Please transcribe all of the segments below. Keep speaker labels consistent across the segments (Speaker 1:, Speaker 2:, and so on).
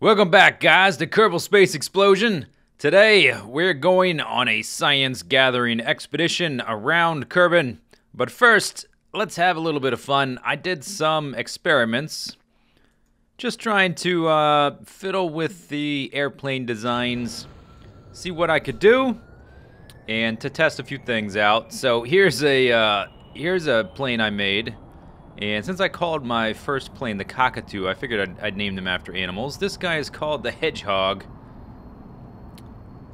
Speaker 1: Welcome back, guys, to Kerbal Space Explosion. Today, we're going on a science gathering expedition around Kerbin. But first, let's have a little bit of fun. I did some experiments, just trying to uh, fiddle with the airplane designs, see what I could do, and to test a few things out. So here's a uh, here's a plane I made. And since I called my first plane the Cockatoo, I figured I'd, I'd name them after animals. This guy is called the Hedgehog.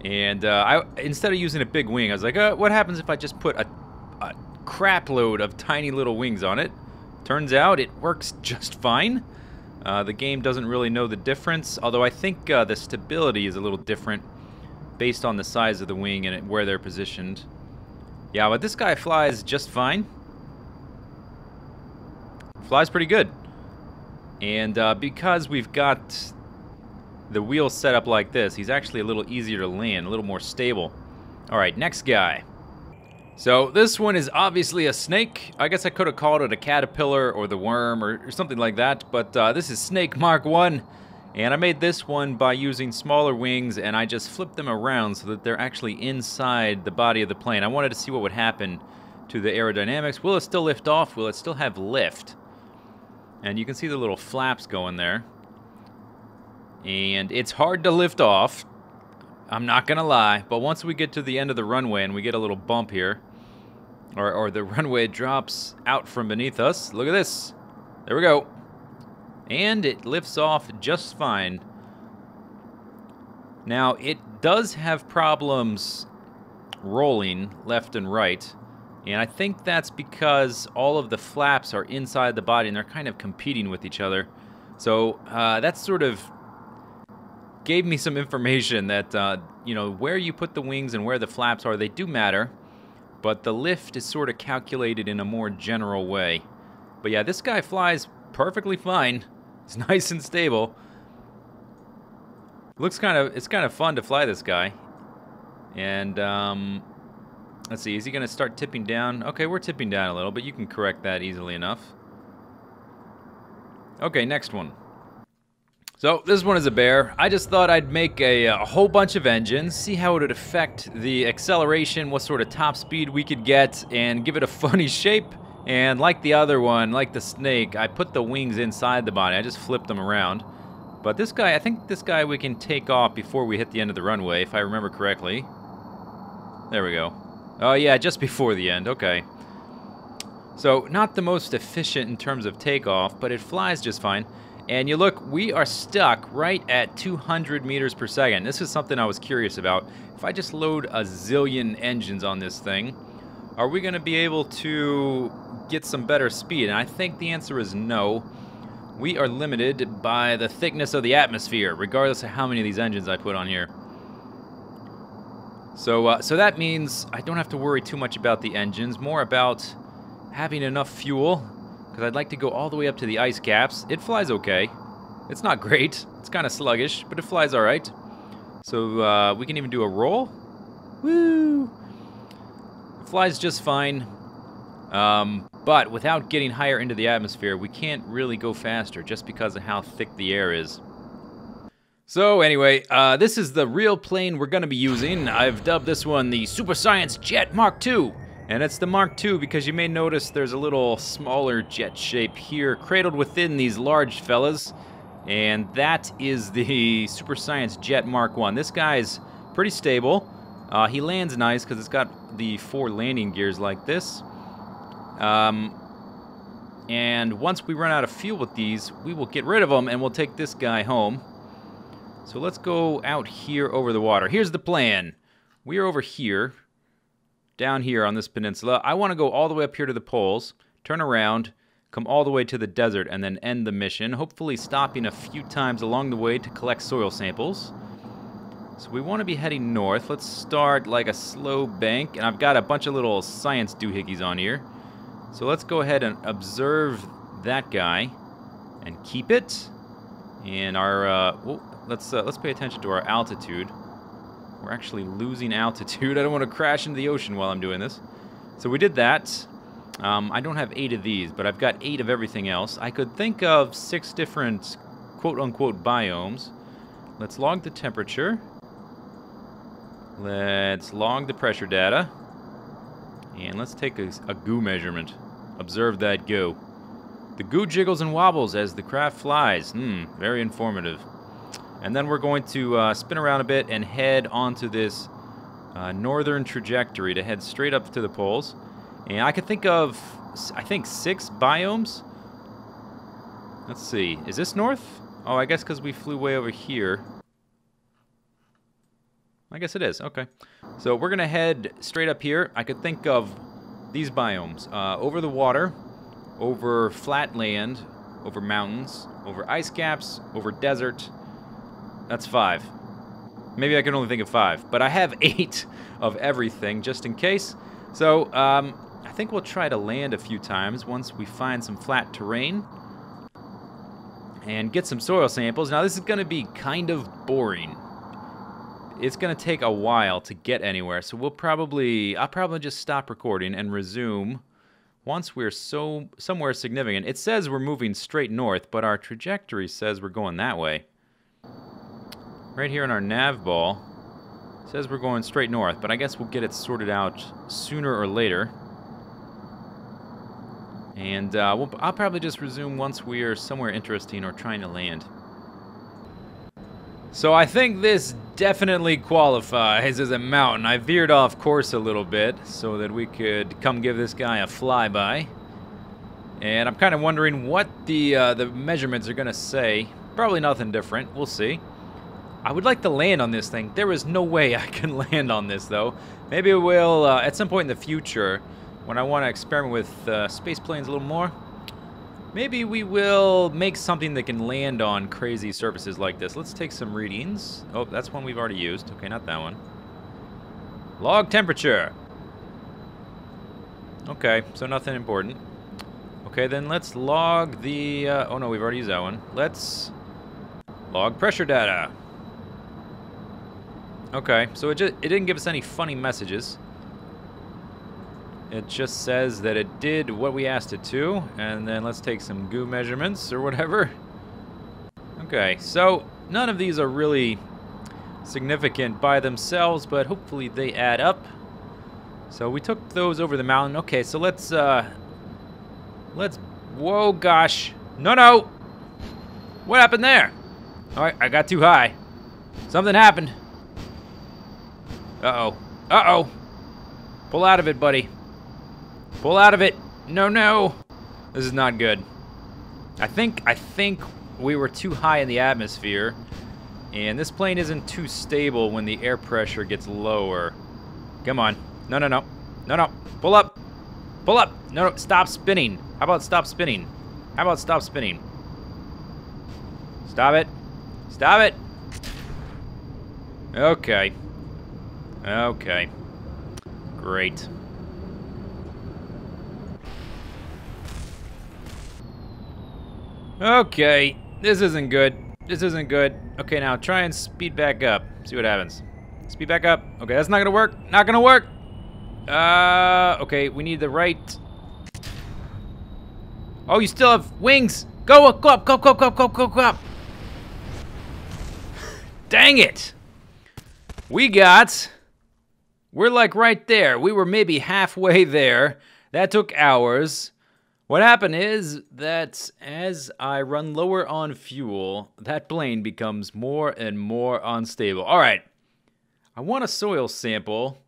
Speaker 1: And uh, I, instead of using a big wing, I was like, uh, what happens if I just put a, a crap load of tiny little wings on it? Turns out it works just fine. Uh, the game doesn't really know the difference, although I think uh, the stability is a little different based on the size of the wing and where they're positioned. Yeah, but this guy flies just fine. Flies pretty good. And uh, because we've got the wheels set up like this, he's actually a little easier to land, a little more stable. All right, next guy. So this one is obviously a snake. I guess I could have called it a caterpillar or the worm or, or something like that, but uh, this is Snake Mark 1. And I made this one by using smaller wings and I just flipped them around so that they're actually inside the body of the plane. I wanted to see what would happen to the aerodynamics. Will it still lift off? Will it still have lift? And you can see the little flaps going there. And it's hard to lift off. I'm not going to lie. But once we get to the end of the runway and we get a little bump here, or, or the runway drops out from beneath us, look at this. There we go. And it lifts off just fine. Now, it does have problems rolling left and right. And I think that's because all of the flaps are inside the body and they're kind of competing with each other. So uh, that sort of gave me some information that, uh, you know, where you put the wings and where the flaps are, they do matter. But the lift is sort of calculated in a more general way. But yeah, this guy flies perfectly fine. It's nice and stable. Looks kind of, it's kind of fun to fly this guy. And, um, Let's see, is he going to start tipping down? Okay, we're tipping down a little, but you can correct that easily enough. Okay, next one. So, this one is a bear. I just thought I'd make a, uh, a, whole bunch of engines, see how it would affect the acceleration, what sort of top speed we could get, and give it a funny shape. And like the other one, like the snake, I put the wings inside the body. I just flipped them around. But this guy, I think this guy we can take off before we hit the end of the runway, if I remember correctly. There we go. Oh yeah, just before the end, okay. So, not the most efficient in terms of takeoff, but it flies just fine. And you look, we are stuck right at 200 meters per second. This is something I was curious about. If I just load a zillion engines on this thing, are we going to be able to get some better speed? And I think the answer is no. We are limited by the thickness of the atmosphere, regardless of how many of these engines I put on here. So, uh, so that means I don't have to worry too much about the engines, more about having enough fuel, because I'd like to go all the way up to the ice caps. It flies okay. It's not great. It's kind of sluggish, but it flies all right. So uh, we can even do a roll. Woo! It flies just fine. Um, but without getting higher into the atmosphere, we can't really go faster just because of how thick the air is. So anyway, uh, this is the real plane we're going to be using. I've dubbed this one the Super Science Jet Mark II. And it's the Mark II because you may notice there's a little smaller jet shape here cradled within these large fellas. And that is the Super Science Jet Mark I. This guy's pretty stable. Uh, he lands nice because it's got the four landing gears like this. Um, and once we run out of fuel with these, we will get rid of them and we'll take this guy home. So let's go out here over the water. Here's the plan. We are over here, down here on this peninsula. I want to go all the way up here to the poles, turn around, come all the way to the desert, and then end the mission, hopefully stopping a few times along the way to collect soil samples. So we want to be heading north. Let's start like a slow bank, and I've got a bunch of little science doohickeys on here. So let's go ahead and observe that guy and keep it. And our, uh, let's uh, let's pay attention to our altitude. We're actually losing altitude. I don't want to crash into the ocean while I'm doing this. So we did that. Um, I don't have eight of these, but I've got eight of everything else. I could think of six different quote-unquote biomes. let's log the temperature. Let's log the pressure data. And let's take a, a goo measurement. Observe that goo. The goo jiggles and wobbles as the craft flies. Hmm, very informative. And then we're going to uh, spin around a bit and head onto this uh, northern trajectory to head straight up to the poles. And I could think of, I think, six biomes. Let's see. Is this north? Oh, I guess because we flew way over here. I guess it is. Okay. So we're going to head straight up here. I could think of these biomes. Uh, over the water, over flat land, over mountains, over ice caps, over desert. That's five. Maybe I can only think of five, but I have eight of everything just in case. So um, I think we'll try to land a few times once we find some flat terrain and get some soil samples. Now this is going to be kind of boring. It's going to take a while to get anywhere, so we'll probably, I'll probably just stop recording and resume once we're so somewhere significant. It says we're moving straight north, but our trajectory says we're going that way. Right here in our nav ball, says we're going straight north, but I guess we'll get it sorted out sooner or later. And uh, we'll, I'll probably just resume once we're somewhere interesting or trying to land. So I think this definitely qualifies as a mountain. I veered off course a little bit so that we could come give this guy a flyby. And I'm kind of wondering what the uh, the measurements are going to say. Probably nothing different. We'll see. I would like to land on this thing. There is no way I can land on this, though. Maybe we'll, uh, at some point in the future, when I want to experiment with uh, space planes a little more, maybe we will make something that can land on crazy surfaces like this. Let's take some readings. Oh, that's one we've already used. Okay, not that one. Log temperature. Okay, so nothing important. Okay, then let's log the... Uh, oh, no, we've already used that one. Let's log pressure data. Okay, so it just it didn't give us any funny messages. It just says that it did what we asked it to, and then let's take some goo measurements or whatever. Okay, so none of these are really significant by themselves, but hopefully they add up. So we took those over the mountain. Okay, so let's uh let's whoa gosh. No no. What happened there? Alright, I got too high. Something happened. Uh-oh. Uh-oh. Pull out of it, buddy. Pull out of it. No, no. This is not good. I think, I think we were too high in the atmosphere. And this plane isn't too stable when the air pressure gets lower. Come on. No, no, no. No, no. Pull up. Pull up. No, no. Stop spinning. How about stop spinning? How about stop spinning? Stop it. Stop it. Okay. Okay. Great. Okay, this isn't good. This isn't good. Okay, now try and speed back up. See what happens. Speed back up. Okay, that's not gonna work. Not gonna work. Uh, okay, we need the right. Oh, you still have wings. Go up, go up, go up, go up, go up, go up, go up. Dang it. We got we're like right there. We were maybe halfway there. That took hours. What happened is that as I run lower on fuel, that plane becomes more and more unstable. All right, I want a soil sample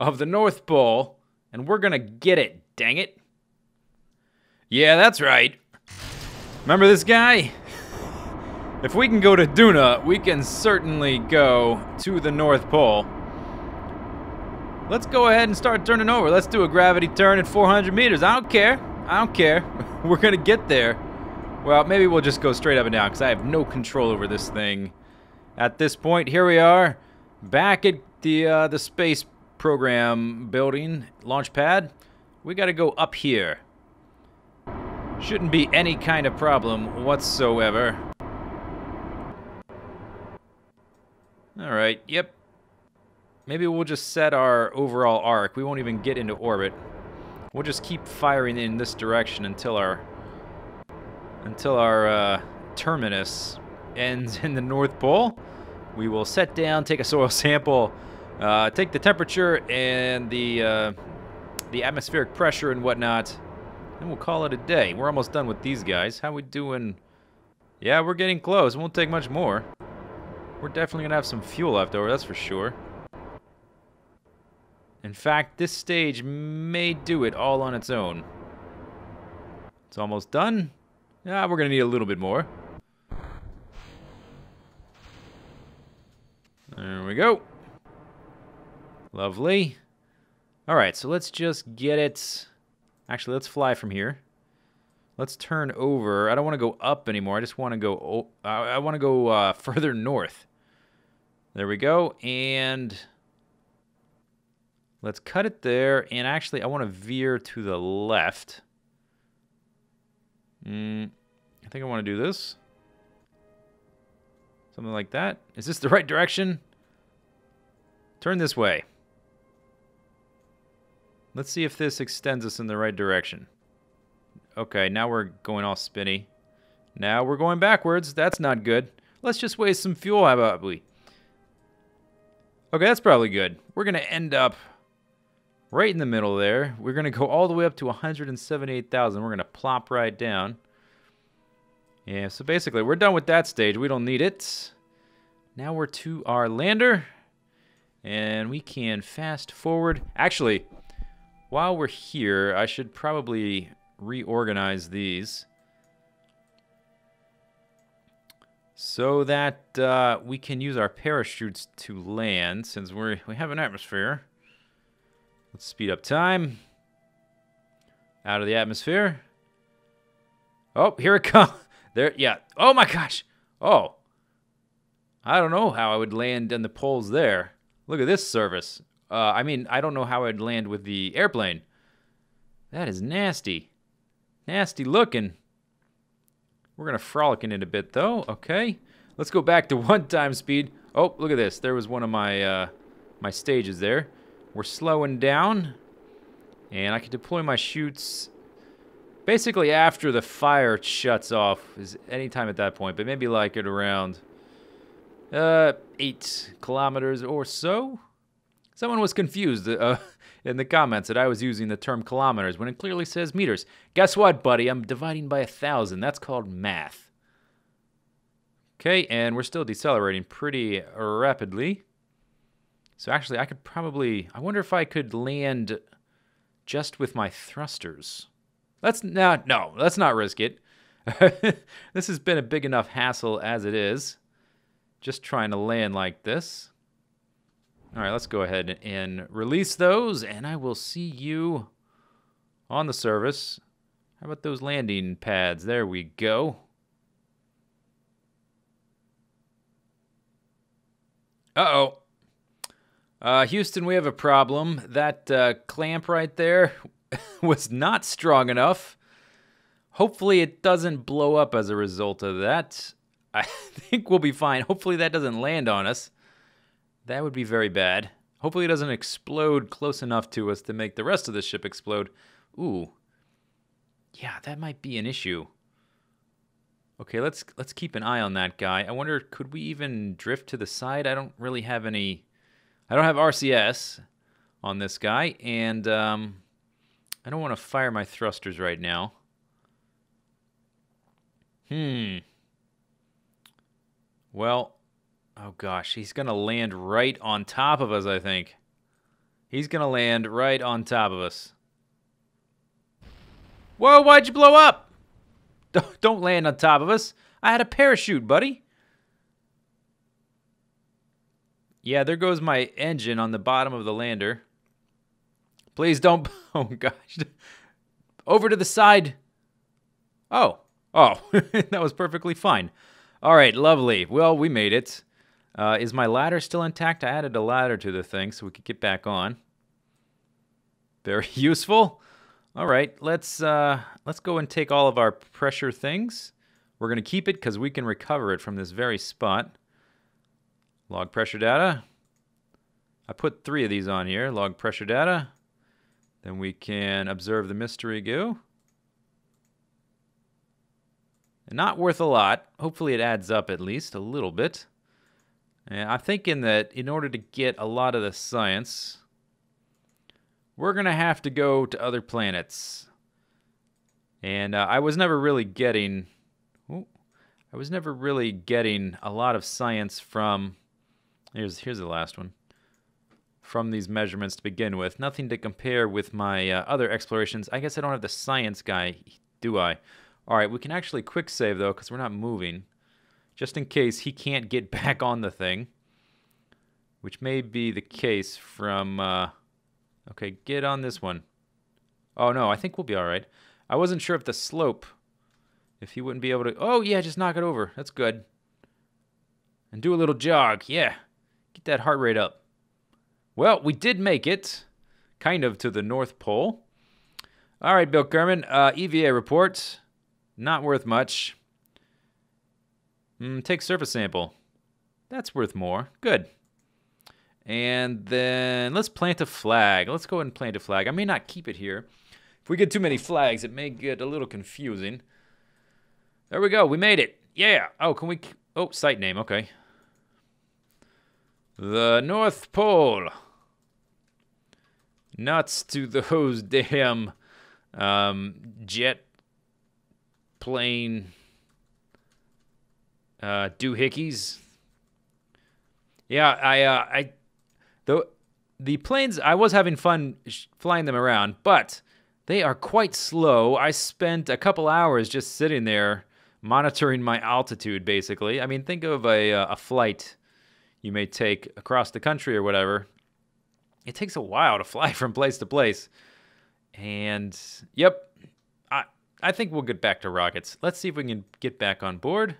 Speaker 1: of the North Pole, and we're gonna get it, dang it. Yeah, that's right. Remember this guy? If we can go to Duna, we can certainly go to the North Pole. Let's go ahead and start turning over. Let's do a gravity turn at 400 meters. I don't care. I don't care. We're going to get there. Well, maybe we'll just go straight up and down because I have no control over this thing. At this point, here we are, back at the uh, the space program building, launch pad. We got to go up here. Shouldn't be any kind of problem whatsoever. Alright, yep, Maybe we'll just set our overall arc. We won't even get into orbit. We'll just keep firing in this direction until our until our uh, terminus ends in the North Pole. We will set down, take a soil sample, uh, take the temperature and the uh, the atmospheric pressure and whatnot, and we'll call it a day. We're almost done with these guys. How we doing? Yeah, we're getting close. It won't take much more. We're definitely gonna have some fuel left over, that's for sure. In fact, this stage may do it all on its own. It's almost done. Yeah, we're gonna need a little bit more. There we go. Lovely. Alright, so let's just get it... Actually, let's fly from here. Let's turn over. I don't want to go up anymore. I just want to go... I want to go uh, further north. There we go. And... Let's cut it there. And actually, I want to veer to the left. Mm, I think I want to do this. Something like that. Is this the right direction? Turn this way. Let's see if this extends us in the right direction. Okay, now we're going all spinny. Now we're going backwards. That's not good. Let's just waste some fuel, how about we? Okay, that's probably good. We're going to end up right in the middle there. We're going to go all the way up to 178,000. We're going to plop right down. Yeah, so basically, we're done with that stage. We don't need it. Now we're to our lander. And we can fast forward. Actually, while we're here, I should probably reorganize these. So that uh, we can use our parachutes to land, since we we have an atmosphere. Let's speed up time. Out of the atmosphere. Oh, here it comes. There, yeah. Oh my gosh. Oh. I don't know how I would land in the poles there. Look at this service. Uh, I mean, I don't know how I'd land with the airplane. That is nasty. Nasty looking. We're going to frolic in it a bit, though. Okay. Let's go back to one-time speed. Oh, look at this. There was one of my, uh, my stages there. We're slowing down. And I can deploy my chutes basically after the fire shuts off. Is anytime at that point, but maybe like at around uh, eight kilometers or so. Someone was confused uh, in the comments that I was using the term kilometers when it clearly says meters. Guess what, buddy? I'm dividing by a thousand. That's called math. Okay, and we're still decelerating pretty rapidly. So actually, I could probably... I wonder if I could land just with my thrusters. Let's not... No, let's not risk it. this has been a big enough hassle as it is. Just trying to land like this. All right, let's go ahead and release those, and I will see you on the service. How about those landing pads? There we go. Uh-oh. Uh, Houston, we have a problem. That uh, clamp right there was not strong enough. Hopefully it doesn't blow up as a result of that. I think we'll be fine. Hopefully that doesn't land on us. That would be very bad. Hopefully it doesn't explode close enough to us to make the rest of the ship explode. Ooh. Yeah, that might be an issue. Okay, let's let's keep an eye on that guy. I wonder, could we even drift to the side? I don't really have any... I don't have RCS on this guy, and um, I don't want to fire my thrusters right now. Hmm. Well, oh gosh, he's going to land right on top of us, I think. He's going to land right on top of us. Whoa, why'd you blow up? Don't land on top of us. I had a parachute, buddy. Yeah, there goes my engine on the bottom of the lander. Please don't... Oh, gosh. Over to the side. Oh. Oh, that was perfectly fine. All right, lovely. Well, we made it. Uh, is my ladder still intact? I added a ladder to the thing so we could get back on. Very useful. All right, let's uh, let's go and take all of our pressure things. We're going to keep it because we can recover it from this very spot. Log pressure data. I put three of these on here. Log pressure data. Then we can observe the mystery goo. Not worth a lot. Hopefully it adds up at least a little bit. And I'm thinking that in order to get a lot of the science, we're going to have to go to other planets. And uh, I was never really getting... Ooh, I was never really getting a lot of science from... Here's, here's the last one. From these measurements to begin with. Nothing to compare with my uh, other explorations. I guess I don't have the science guy, do I? Alright, we can actually quick save, though, because we're not moving. Just in case he can't get back on the thing. Which may be the case from... Uh, okay, get on this one. Oh, no, I think we'll be alright. I wasn't sure if the slope... If he wouldn't be able to... Oh, yeah, just knock it over. That's good. And do a little jog. Yeah. Get that heart rate up. Well, we did make it. Kind of to the North Pole. All right, Bill Kerman. Uh, EVA report. Not worth much. Mm, take surface sample. That's worth more. Good. And then let's plant a flag. Let's go ahead and plant a flag. I may not keep it here. If we get too many flags, it may get a little confusing. There we go. We made it. Yeah. Oh, can we... Oh, site name. Okay. The North Pole. Nuts to those damn um, jet plane uh, doohickeys. Yeah, I, uh, I, the the planes. I was having fun flying them around, but they are quite slow. I spent a couple hours just sitting there monitoring my altitude. Basically, I mean, think of a uh, a flight you may take across the country or whatever. It takes a while to fly from place to place. And yep, I I think we'll get back to rockets. Let's see if we can get back on board.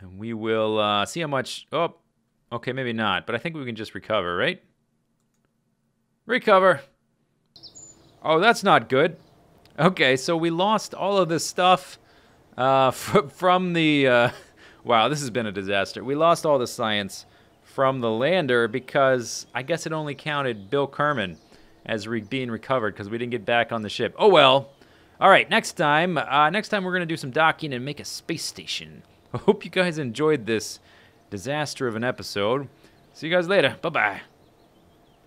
Speaker 1: And we will uh, see how much... Oh, okay, maybe not. But I think we can just recover, right? Recover. Oh, that's not good. Okay, so we lost all of this stuff uh, from the... Uh, wow, this has been a disaster. We lost all the science from the lander because I guess it only counted Bill Kerman as re being recovered because we didn't get back on the ship. Oh well. All right, next time, uh, next time we're gonna do some docking and make a space station. I hope you guys enjoyed this disaster of an episode. See you guys later. Bye bye.